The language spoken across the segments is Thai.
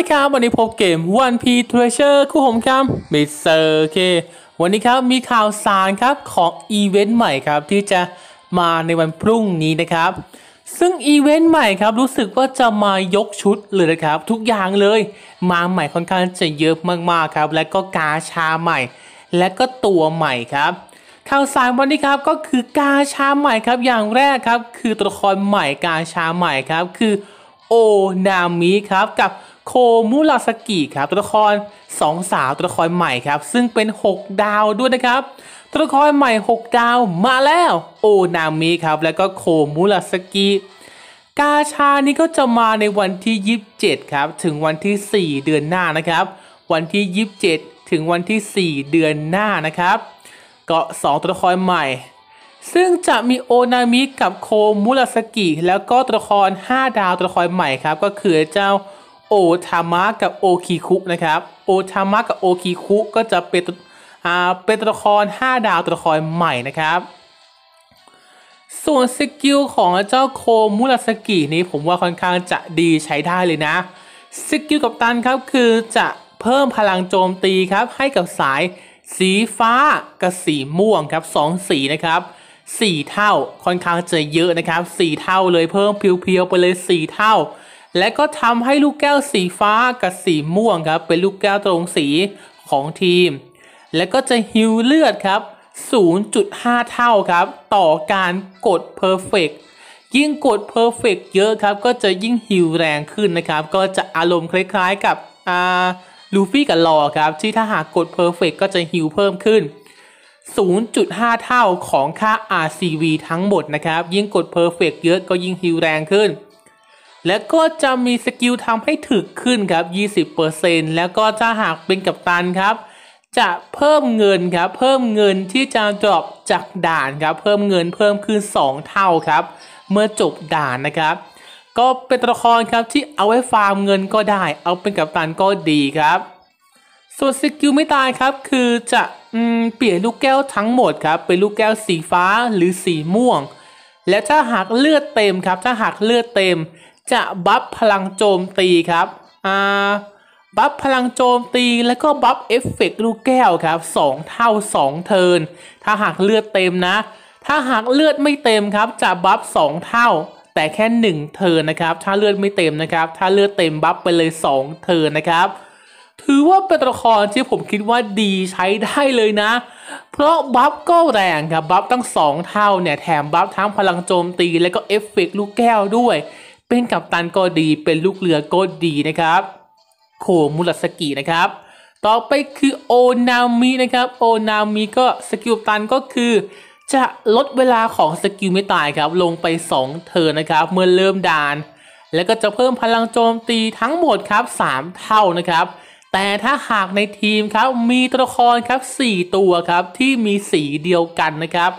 ดีครับวันนี้พบเกม One Piece Treasure กับผมครับมิสเตอร์เควันนี้ครับมีข่าวสารครับของอีเวนต์ใหม่ครับที่จะมาในวันพรุ่งนี้นะครับ ซึ่งอีเวนต์ใหม่ครับรู้สึกว่าจะมายกชุดเลยนะครับ ทุกอย่างเลยมาใหม่ค่อนข้างจะเยอะมากๆครับ และก็กาชาใหม่ และก็ตัวใหม่ครับข่าวสารวันนี้ครับก็คือกาชาใหม่ครับอย่างแรกครับ คือตัวละครใหม่กาชาใหม่ครับคือโอนามิครับกับ โคมุราสกิครับตัวละครสองสาวตัวละครใหม่ครับ ซึ่งเป็น 6 ดาวด้วยนะครับตัวละครใหม่ 6 ดาวมาแล้ว โอนามิครับ แล้วก็โคมุราสกิกาชานี้ก็จะมาในวันที่ 27 ครับ ถึงวันที่ 4 เดือนหน้านะครับ วันที่ 27 ถึงวันที่ 4 เดือนหน้านะครับก็2ตัวละครใหม่ ซึ่งจะมีโอนามิกับโคมุราสกิแล้วก็ตัวละคร 5 ดาวตัวละครใหม่ครับ ก็คือเจ้า โอทามะกับโอคิคุนะครับโอทามะกับโอคิคุก็จะเป็นตัวอ่าเป็นตัวละคร 5 ดาวตัวละครใหม่นะครับ ส่วน skill ของเจ้าโคมุราสกินี้ผมว่าค่อนข้างจะดีใช้ได้เลยนะ skill กัปตันครับคือจะเพิ่มพลังโจมตีครับให้กับสายสีฟ้ากับสีม่วงครับสองสีนะครับสี่เท่าค่อนข้างจะเยอะนะครับสี่เท่าเลยเพิ่มเพียวๆไปเลยสี่เท่า และก็ทำให้ลูกแก้วสีฟ้ากับสีม่วงครับ เป็นลูกแก้วตรงสีของทีม และก็จะฮิวเลือดครับ 0.5 เท่าครับ ต่อการกด Perfect ยิ่งกด Perfect เยอะครับ ก็จะยิ่งฮิวแรงขึ้นนะครับ ก็จะอารมณ์คล้ายๆกับอาลูฟี่กับลอครับที่ถ้าหากกด Perfect ก็จะฮิวเพิ่มขึ้น 0.5 เท่าของค่า RCV ทั้งหมดนะครับ ยิ่งกด Perfect เยอะก็ยิ่งฮิวแรงขึ้น และก็จะมี skill ทำให้ถึกขึ้นครับ 20%แล้วก็ถ้าหากเป็นกัปตันครับ จะเพิ่มเงินครับ เพิ่มเงินที่จะ drop จากด่านครับ เพิ่มเงินเพิ่มขึ้น 2 เท่าครับ เมื่อจบด่านนะครับ ก็เป็นตัวละครครับที่เอาไว้ฟาร์มเงินก็ได้ เอาเป็นกัปตันก็ดีครับ ส่วน skill ไม้ตายครับคือจะอเปลี่ยนลูกแก้วทั้งหมดครับ เป็นลูกแก้วสีฟ้าหรือสีม่วง และถ้าหากเลือดเต็มครับ ถ้าหากเลือดเต็ม จะ buff พลังโจมตีครับอ่า buff พลังโจมตีแล้วก็ buff เอฟเฟกต์ลูกแก้วครับ 2 เท่า 2 turn ถ้าหากเลือดเต็มนะ ถ้าหากเลือดไม่เต็มครับ จะ buff 2 เท่า แต่แค่ 1 turn นะครับ ถ้าเลือดไม่เต็มนะครับ ถ้าเลือดเต็ม buff ไปเลย 2 turn นะครับ ถือว่าเป็นตัวละครที่ผมคิดว่าดีใช้ได้เลยนะ เพราะ buff ก็แรงครับ buff ตั้ง 2 เท่าเนี่ย แถม buff ทั้งพลังโจมตี และก็เอฟเฟกต์ลูกแก้วด้วย เป็นกัปตันก็ดีเป็นลูกเรือก็ดีนะครับ โคมุราสกินะครับ ต่อไปคือโอนามินะครับ โอนามิก็ skill กัปตันก็คือ จะลดเวลาของ skill ไม้ตายครับ ลงไป 2 turn นะครับ เมื่อเริ่มด่าน แล้วก็จะเพิ่มพลังโจมตีทั้งหมดครับ 3 เท่านะครับ แต่ถ้าหากในทีมครับมีตัวละครครับ 4 ตัวครับที่มีสีเดียวกันนะครับ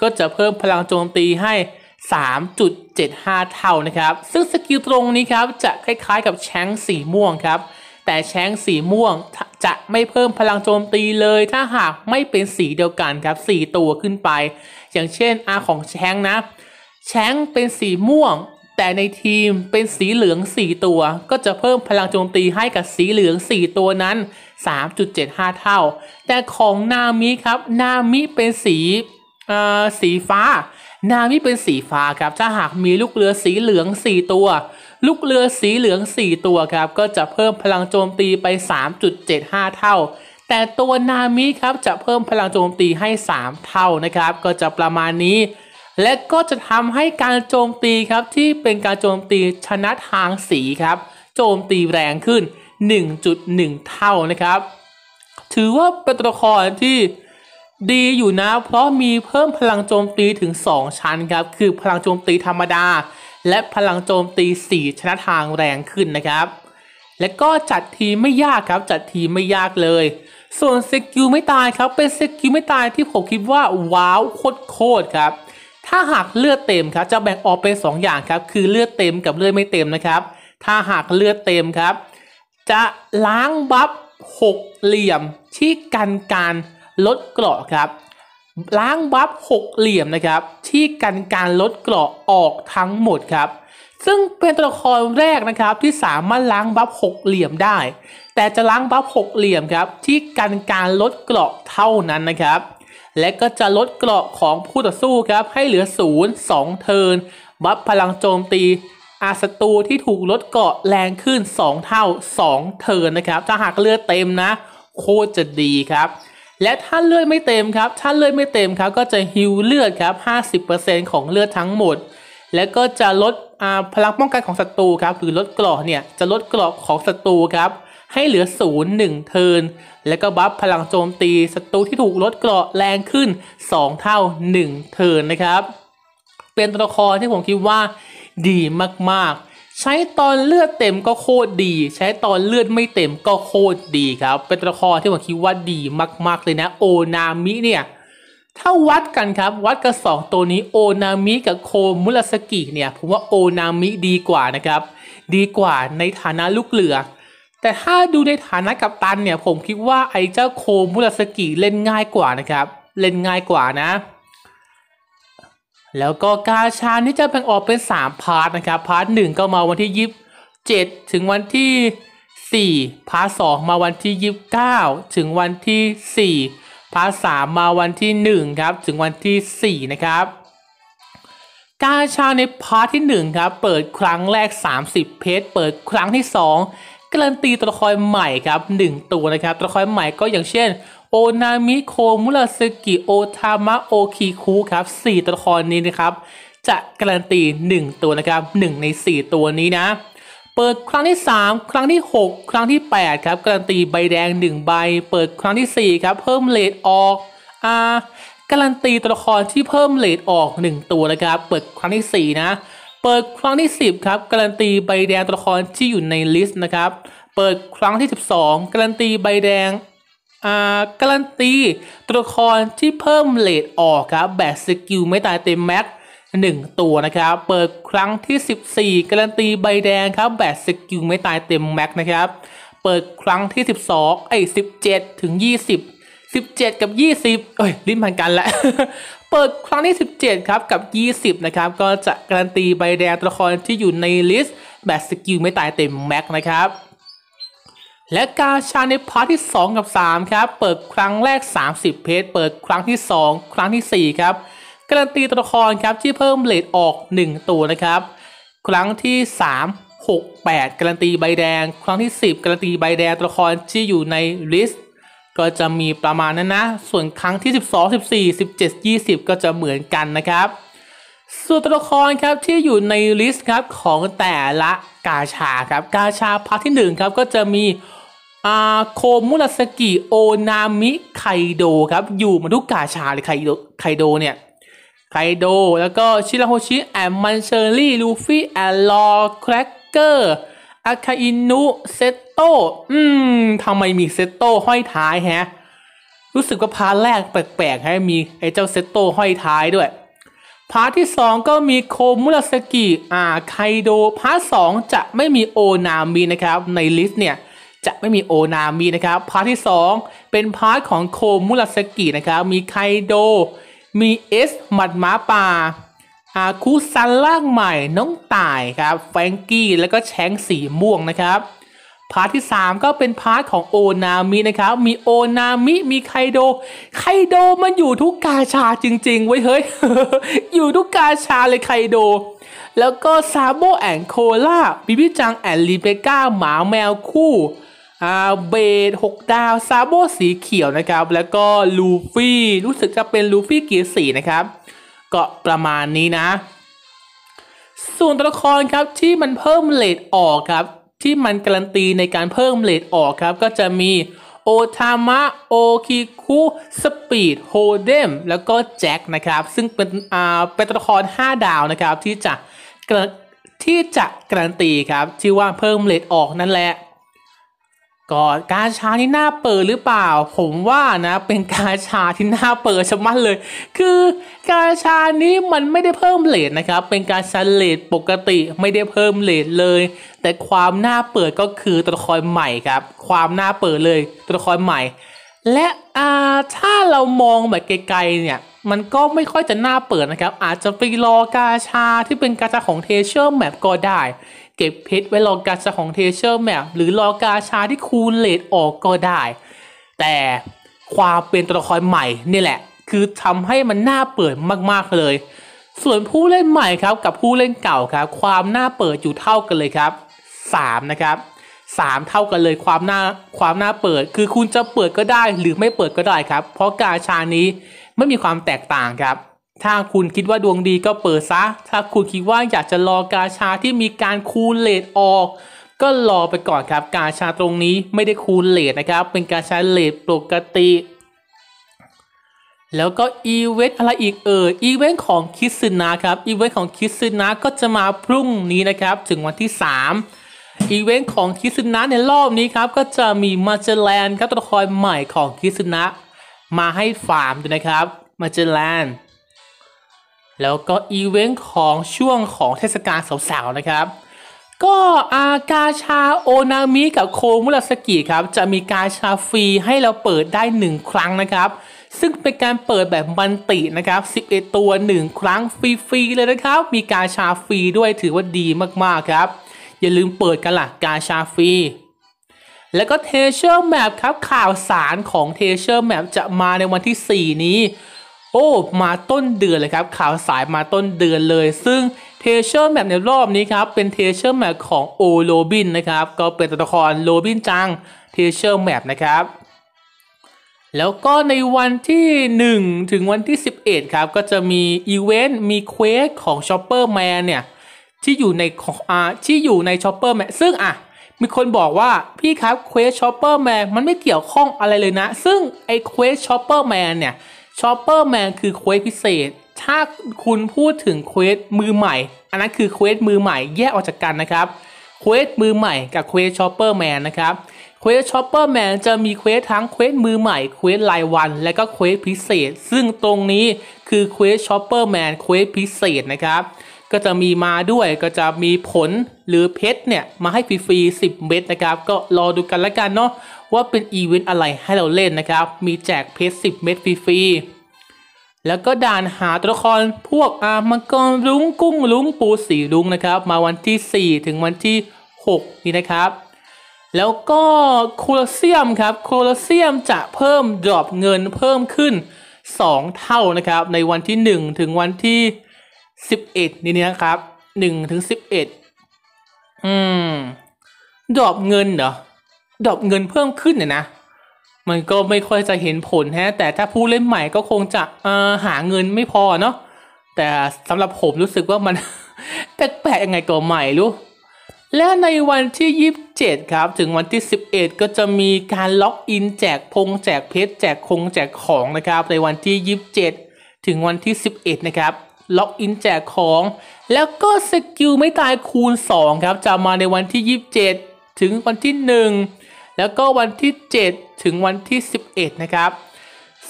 ก็จะเพิ่มพลังโจมตีให้ 3.75 เท่านะครับ ซึ่ง skill ตรงนี้ครับจะคล้ายๆกับแชงค์สีม่วงครับ แต่แชงสีม่วงจะไม่เพิ่มพลังโจมตีเลย ถ้าหากไม่เป็นสีเดียวกันครับ 4 ตัวขึ้นไป อย่างเช่นอาของแชงนะ แชงเป็นสีม่วง แต่ในทีมเป็นสีเหลือง 4 ตัว ก็จะเพิ่มพลังโจมตีให้กับสีเหลือง 4 ตัวนั้น 3.75 เท่า แต่ของนามิครับ นามิเป็นสีอ่าสีฟ้า นามิเป็นสีฟ้าครับ ถ้าหากมีลูกเรือสีเหลือง 4 ตัว ลูกเรือสีเหลือง 4 ตัวครับ ก็จะเพิ่มพลังโจมตีไป 3.75 เท่า แต่ตัวนามิครับจะเพิ่มพลังโจมตีให้ 3 เท่านะครับ ก็จะประมาณนี้ และก็จะทำให้การโจมตีครับที่เป็นการโจมตีชนะทางสีครับ โจมตีแรงขึ้น 1.1 เท่านะครับ ถือว่าเป็นตัวละครที่ ดีอยู่นะ เพราะมีเพิ่มพลังโจมตีถึง 2 ชั้นครับ คือพลังโจมตีธรรมดา และพลังโจมตี สีชนะทางแรงขึ้นนะครับ และก็จัดทีมไม่ยากครับ จัดทีมไม่ยากเลย ส่วน skill ไม้ตายครับ เป็น skill ไม้ตายที่ผมคิดว่าว้าวโคตรครับ ถ้าหากเลือดเต็มครับ จะแบ่งออกเป็น2อย่างครับ คือเลือดเต็มกับเลือดไม่เต็มนะครับ ถ้าหากเลือดเต็มครับ จะล้าง buff หกเหลี่ยมที่กันการ ลดเกราะครับ ล้าง buff หกเหลี่ยมนะครับ ที่กันการลดเกราะออกทั้งหมดครับ ซึ่งเป็นตัวละครแรกนะครับที่สามารถล้าง buff หกเหลี่ยมได้ แต่จะล้าง buff หกเหลี่ยมครับที่กันการลดเกราะเท่านั้นนะครับ และก็จะลดเกราะของผู้ต่อสู้ครับให้เหลือศูนย์สอง turn buff พลังโจมตีอ่าศัตรูที่ถูกลดเกราะแรงขึ้น 2 เท่า 2 turn นะครับ ถ้าหากเลือดเต็มนะ โคตรจะดีครับ และถ้าเลือดไม่เต็มครับ ถ้าเลือดไม่เต็มครับ ก็จะฮิวเลือดครับ 50%ของเลือดทั้งหมด และก็จะลดพลังป้องกันของศัตรูครับ หรือลดเกราะเนี่ย จะลดเกราะของศัตรูครับ ให้เหลือศูนย์หนึ่งเทิน แล้วก็บัฟพลังโจมตีศัตรูที่ถูกลดเกราะแรงขึ้น 2 เท่า 1 เทินนะครับ เป็นตัวละครที่ผมคิดว่าดีมากๆ ใช้ตอนเลือดเต็มก็โคตรดี ใช้ตอนเลือดไม่เต็มก็โคตรดีครับ เป็นตัวละครที่ผมคิดว่าดีมากๆเลยนะ โอนามิเนี่ย ถ้าวัดกันครับ วัดกับสองตัวนี้โอนามิกับโคมุราสกิเนี่ยผมว่าโอนามิดีกว่านะครับ ดีกว่าในฐานะลูกเรือ แต่ถ้าดูในฐานะกัปตันเนี่ย ผมคิดว่าไอ้เจ้าโคมุราสกิเล่นง่ายกว่านะครับ เล่นง่ายกว่านะ แล้วก็กาชานี่จะแบ่งออกเป็น 3 part นะครับ part หนึ่งก็มาวันที่ยี่สิบเจ็ดถึงวันที่ 4 part สองมาวันที่ยี่สิบเก้าถึงวันที่ 4 part สามมาวันที่ 1 ครับ ถึงวันที่ 4 นะครับ กาชาใน part ที่ 1 ครับ เปิดครั้งแรก 30 เพชรเปิดครั้งที่ 2การันตีตัวละครใหม่ครับ 1 ตัวนะครับ ตัวละครใหม่ก็อย่างเช่น โอนามิโคมุราสกิโอทามะโอคิคุครับ4ตัวละครนี้นะครับ จะการันตี 1 ตัวนะครับ 1 ใน 4 ตัวนี้นะ เปิดครั้งที่ 3 ครั้งที่ 6 ครั้งที่ 8 ครับการันตีใบแดง 1 ใบ เปิดครั้งที่ 4 ครับ เพิ่มเลทออกอ่าการันตีตัวละครที่เพิ่ม rate ออก 1 ตัวนะครับ เปิดครั้งที่ 4 นะ เปิดครั้งที่ 10 ครับการันตีใบแดงตัวละครที่อยู่ใน list นะครับ เปิดครั้งที่ 12การันตีใบแดง การันตีตัวละครที่เพิ่ม rate ออกครับแบบสกิลไม่ตายเต็มแม็กหนึ่งตัวนะครับ เปิดครั้งที่ 14 การันตีใบแดงครับแบบสกิลไม่ตายเต็มแม็กนะครับ เปิดครั้งที่ 12ไอ้17 ถึง 20 17 กับ 20เอ้ยลิ้นพันกันละเปิดครั้งที่ 17 ครับ กับ 20 นะครับ ก็จะการันตีใบแดงตัวละครที่อยู่ในลิสต์แบบ skill ไม้ตายเต็ม max นะครับ และกาชาใน part ที่ 2 กับ 3 ครับ เปิดครั้งแรก 30 เพชรเปิดครั้งที่ 2 ครั้งที่ 4 ครับ การันตีตัวละครครับที่เพิ่ม rate ออก 1 ตัวนะครับ ครั้งที่ 3 6 8 การันตีใบแดง ครั้งที่ 10 การันตีใบแดงตัวละครที่อยู่ใน list ก็จะมีประมาณนั้นนะ ส่วนครั้งที่ 12 14 17 20 ก็จะเหมือนกันนะครับ ส่วนตัวละครครับที่อยู่ใน list ครับของแต่ละกาชาครับ กาชา part ที่ 1 ครับก็จะมี อาโคมุราสกิโอนามิไคโดครับ อยู่มาทุกกาชาเลยไคโดไคโดเนี่ยไคโด แล้วก็ชิราโฮชิแอมมันเชอรี่ลูฟี่แอลลอแครกเกอร์อาคาอินุเซโตอืมทำไมมีเซโตห้อยท้ายแฮะ รู้สึกว่าพาร์ทแรกแปลกๆให้มีไอ้เจ้าเซโตห้อยท้ายด้วยพาร์ทที่ 2 ก็มีโคมุราสกิอ่าไคโดพาร์ทสจะไม่มีโอนามินะครับ ในลิสต์เนี่ย จะไม่มีโอนามินะครับพาร์ทที่ 2 เป็นพาร์ทของโคมุราสกินะครับมีไคโด มีเอสหมัดหมาป่าอาคุซันล่างใหม่น้องต่ายครับแฟงกี้แล้วก็แชงสีม่วงนะครับพาร์ทที่ 3 ก็เป็นพาร์ทของโอนามินะครับ มีโอนามิ มีไคโด ไคโดมันอยู่ทุกกาชาจริงๆ ไว้เฮ้ย อยู่ทุกกาชาเลยไคโด แล้วก็ซาโบ and โคอาล่าบิบิจัง and รีเบคก้าหมาแมวคู่ อ่าเบดหกดาวซาโบสีเขียวนะครับ แล้วก็ลูฟี่รู้สึกจะเป็นลูฟี่เกียร์สี่นะครับ ก็ประมาณนี้นะ ส่วนตัวละครครับที่มันเพิ่ม rate ออกครับ ที่มันการันตีในการเพิ่ม rate ออกครับ ก็จะมีโอทามะโอคิคุสปีดโฮลเด็มแล้วก็แจ็คนะครับ ซึ่งเป็นอ่าเป็นตัวละคร 5 ดาวนะครับที่จะที่จะการันตีครับที่ว่าเพิ่ม rate ออกนั่นแหละ ก็กาชาที่น่าเปิดหรือเปล่า ผมว่านะ เป็นกาชาที่น่าเปิดชะมัดเลย คือกาชานี้มันไม่ได้เพิ่ม rate นะครับ เป็นกาชา rate ปกติไม่ได้เพิ่ม rate เลย แต่ความน่าเปิดก็คือตัวละครใหม่ครับ ความน่าเปิดเลยตัวละครใหม่ และอ่าถ้าเรามองแบบไกลๆเนี่ยมันก็ไม่ค่อยจะน่าเปิดนะครับ อาจจะไปรอกาชาที่เป็นกาชาของ Treasure Map ก็ได้ เก็บเพชรไว้รอกาชาของ Treasure Map หรือรอกาชาที่คูณ rate ออกก็ได้ แต่ความเป็นตัวละครใหม่นี่แหละ คือทำให้มันน่าเปิดมากๆเลย ส่วนผู้เล่นใหม่ครับกับผู้เล่นเก่าครับ ความน่าเปิดอยู่เท่ากันเลยครับ 3 นะครับ3เท่ากันเลยความน่าความน่าเปิด คือคุณจะเปิดก็ได้หรือไม่เปิดก็ได้ครับ เพราะกาชานี้ไม่มีความแตกต่างครับ ถ้าคุณคิดว่าดวงดีก็เปิดซะ ถ้าคุณคิดว่าอยากจะรอกาชาที่มีการคูณ rate ออก ก็รอไปก่อนครับ กาชาตรงนี้ไม่ได้คูณ rate นะครับ เป็นกาชา rate ปกติ แล้วก็อีเวนต์อะไรอีกเอออีเวนต์ของคิซนะครับอีเวนต์ของคิซึนะก็จะมาพรุ่งนี้นะครับ ถึงวันที่ 3 อีเวนต์ของคิซึนะในรอบนี้ครับ ก็จะมีมาเจแลนครับตัวละครใหม่ของคิซึนะมาให้ฟาร์มด้วยนะครับมาเจแลน แล้วก็อีเวนต์ของช่วงของเทศกาลสาวๆนะครับ ก็อากาชาโอนามิกับโคมุราสกิครับ จะมีกาชาฟรีให้เราเปิดได้ 1 ครั้งนะครับ ซึ่งเป็นการเปิดแบบ multi นะครับ 11 ตัว 1 ครั้งฟรีๆเลยนะครับ มีกาชาฟรีด้วยถือว่าดีมากๆครับ อย่าลืมเปิดกันล่ะกาชาฟรีแล้วก็ Treasure Map ครับข่าวสารของ Treasure Map จะมาในวันที่ 4 นี้ โอ้ มาต้นเดือนเลยครับ ข่าวสารมาต้นเดือนเลย ซึ่ง Treasure Map ในรอบนี้ครับ เป็น Treasure Map ของโอโรบินนะครับ ก็เป็นตัวละครโรบินจัง Treasure Map นะครับ แล้วก็ในวันที่ 1 ถึงวันที่ 11 ครับ ก็จะมีอีเวนต์ มี quest ของชอปเปอร์แมนเนี่ย ที่อยู่ในของอ่าที่อยู่ในชอปเปอร์แมนซึ่งอะมีคนบอกว่าพี่ครับ quest ชอปเปอร์แมนมันไม่เกี่ยวข้องอะไรเลยนะ ซึ่งไอ quest ชอปเปอร์แมนเนี่ย ชอปเปอร์แมนคือ quest พิเศษ ถ้าคุณพูดถึง quest มือใหม่ อันนั้นคือ quest มือใหม่แยกออกจากกันนะครับ quest มือใหม่กับ quest ชอปเปอร์แมนนะครับ quest ชอปเปอร์แมนจะมี quest ทั้ง quest มือใหม่ quest รายวัน และก็ quest พิเศษ ซึ่งตรงนี้คือ quest ชอปเปอร์แมน quest พิเศษนะครับก็จะมีมาด้วยก็จะมีผลหรือเพชรเนี่ยมาให้ฟรีๆ10 เม็ดนะครับ ก็รอดูกันละกันเนาะ ว่าเป็นอีเวนต์อะไรให้เราเล่นนะครับ มีแจกเพชร10 เม็ดฟรีๆ แล้วก็ด่านหาตัวละครพวกอามังกรลุงกุ้งลุงปูสี่ลุงนะครับ มาวันที่ 4 ถึงวันที่ 6 นี่นะครับ แล้วก็โคลอเซียมครับโคลอเซียมจะเพิ่ม drop เงินเพิ่มขึ้น 2 เท่านะครับ ในวันที่ 1 ถึงวันที่ 11 นี่นะครับ1ถึง11 อืมดรอปเงินเหรอ ดอปเงินเพิ่มขึ้นเนี่ยนะ มันก็ไม่ค่อยจะเห็นผลฮะ แต่ถ้าผู้เล่นใหม่ก็คงจะหาเงินไม่พอเนาะ แต่สำหรับผมรู้สึกว่ามันแปลกๆยังไงก็ไม่รู้ และในวันที่ 27 ครับ ถึงวันที่ 11 ก็จะมีการ login แจกพงแจกเพชรแจกคงแจกของนะครับ ในวันที่ 27 ถึงวันที่ 11 นะครับ login แจกของ แล้วก็ skill ไม่ตายคูณ 2 ครับ จะมาในวันที่ 27 ถึงวันที่ 1 แล้วก็วันที่ 7 ถึงวันที่ 11 นะครับ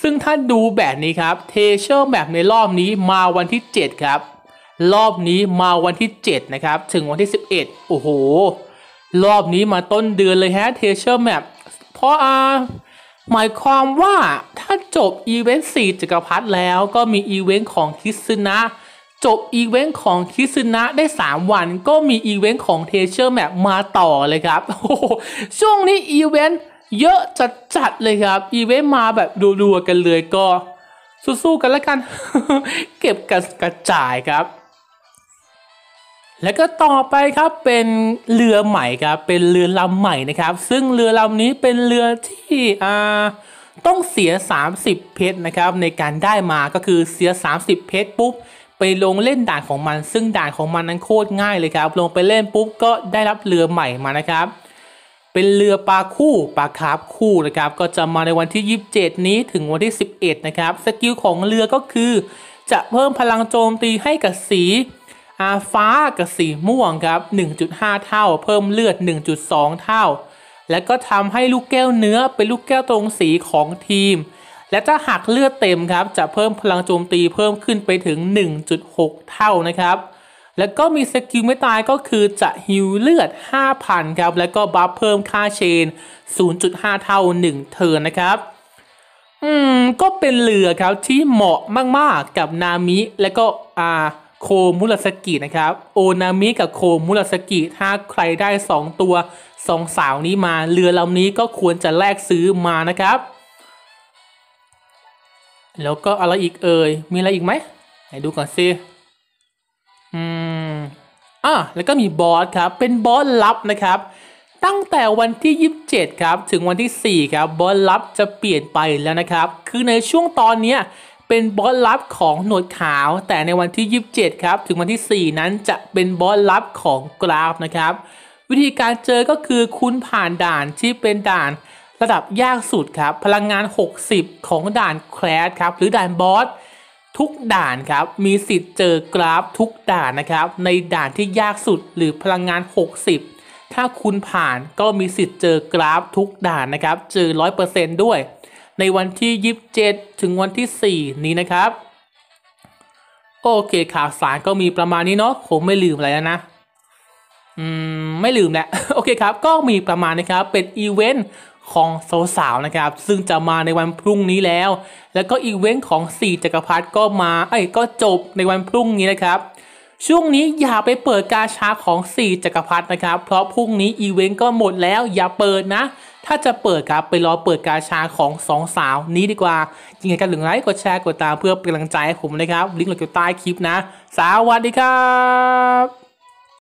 ซึ่งถ้าดูแบบนี้ครับ Treasure Map ในรอบนี้มาวันที่ 7 ครับ รอบนี้มาวันที่ 7 นะครับ ถึงวันที่ 11 โอ้โห รอบนี้มาต้นเดือนเลยฮะ Treasure Map เพราะอ่าหมายความว่าถ้าจบอีเวนต์4จักรพรรดิแล้วก็มีอีเวนต์ของคิซึนะ จบอีเวนต์ของคิซึนะได้ 3 วัน ก็มีอีเวนต์ของ Treasure Map มาต่อเลยครับ ช่วงนี้อีเวนต์เยอะจัดๆเลยครับ อีเวนต์มาแบบรัวๆกันเลยก็ สู้ๆกันแล้วกัน เก็บกันกระจายครับ แล้วก็ต่อไปครับเป็นเรือใหม่ครับ เป็นเรือลำใหม่นะครับ ซึ่งเรือลำนี้เป็นเรือที่อ่าต้องเสีย 30 เพชรนะครับ ในการได้มาก็คือเสีย 30 เพชรปุ๊บ ไปลงเล่นด่านของมัน ซึ่งด่านของมันนั้นโคตรง่ายเลยครับ ลงไปเล่นปุ๊บก็ได้รับเรือใหม่มานะครับ เป็นเรือปลาคู่ปลาคาร์ฟคู่นะครับ ก็จะมาในวันที่ 27 นี้ถึงวันที่ 11 นะครับ สกิลของเรือก็คือ จะเพิ่มพลังโจมตีให้กับสีอาฟ้ากับสีม่วงครับ 1.5 เท่า เพิ่มเลือด 1.2 เท่า และก็ทำให้ลูกแก้วเนื้อเป็นลูกแก้วตรงสีของทีม และถ้าหากเลือดเต็มครับจะเพิ่มพลังโจมตีเพิ่มขึ้นไปถึง 1.6 เท่านะครับ แล้วก็มี skill ไม่ตายก็คือจะฮิวเลือด 5,000 ครับ แล้วก็ buff เพิ่มค่า chain 0.5 เท่า 1 turn นะครับ อืม ก็เป็นเรือครับที่เหมาะมากๆกับนามิ และก็อาโคมุรสกินะครับ โอนามิกับโคมุรสกิ ถ้าใครได้สองตัวสองสาวนี้มา เรือลำนี้ก็ควรจะแลกซื้อมานะครับ แล้วก็อะไรอีกเอ่ย มีอะไรอีกไหมไหนดูก่อนสิอืมอะแล้วก็มีบอสครับ เป็นบอสลับนะครับ ตั้งแต่วันที่ 27 ครับ ถึงวันที่ 4 ครับ บอสลับจะเปลี่ยนไปแล้วนะครับ คือในช่วงตอนเนี้ยเป็นบอสลับของหนวดขาว แต่ในวันที่ 27 ครับ ถึงวันที่ 4 นั้นจะเป็นบอสลับของกราฟนะครับ วิธีการเจอก็คือคุณผ่านด่านที่เป็นด่าน ระดับยากสุดครับพลังงาน 60 ของด่านแคลสครับหรือด่านบอสทุกด่านครับมีสิทธิ์เจอกราฟทุกด่านนะครับในด่านที่ยากสุดหรือพลังงาน 60 ถ้าคุณผ่านก็มีสิทธิ์เจอกราฟทุกด่านนะครับเจอ 100%ด้วย ในวันที่ 27 ถึงวันที่ 4 นี้นะครับ โอเคข่าวสารก็มีประมาณนี้เนาะผมไม่ลืมอะไรแล้วนะอืมไม่ลืมแหละ โอเคครับ ก็มีประมาณนะครับ เป็นอีเวนต์ ของสาวๆนะครับ ซึ่งจะมาในวันพรุ่งนี้แล้ว แล้วก็อีเวนต์ของ 4จักรพรรดิก็มาเอ้ยก็จบในวันพรุ่งนี้นะครับ ช่วงนี้อย่าไปเปิดกาชาของ 4จักรพรรดินะครับ เพราะพรุ่งนี้อีเวนต์ก็หมดแล้วอย่าเปิดนะ ถ้าจะเปิดครับไปรอเปิดกาชาของสองสาวนี้ดีกว่ายังไงกันหรือไลค์กดแชร์กดตามเพื่อเป็นกำลังใจให้ผมนะครับลิงก์อยู่ใต้คลิปนะ สวัสดีครับ